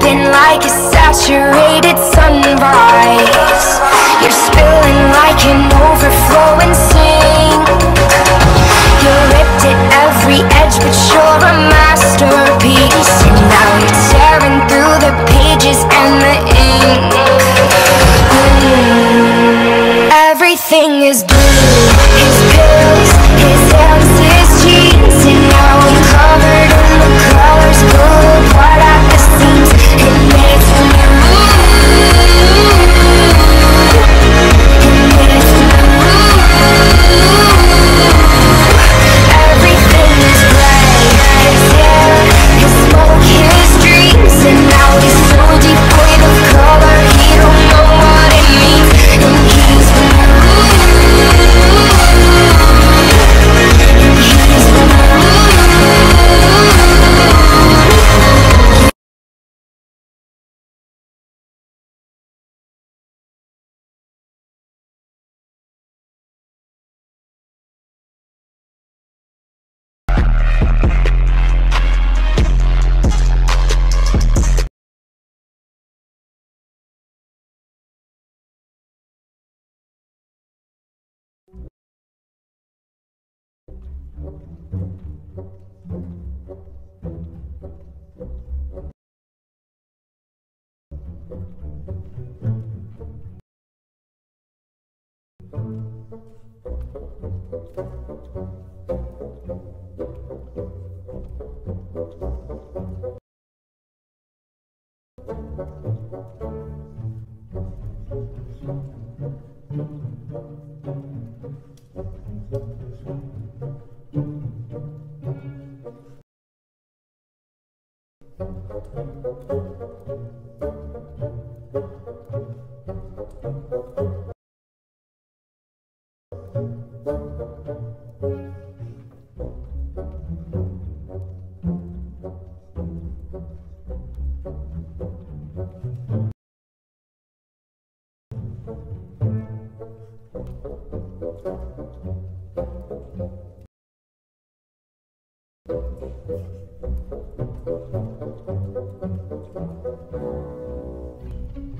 dripping like a saturated sunrise. You're spilling like an overflowing sink. You're ripped at every edge, but you're a masterpiece. And now you're tearing through the pages and the ink. Mm. Everything is blue. His pills, his his jeans, and now I'm covered Thank Thank you.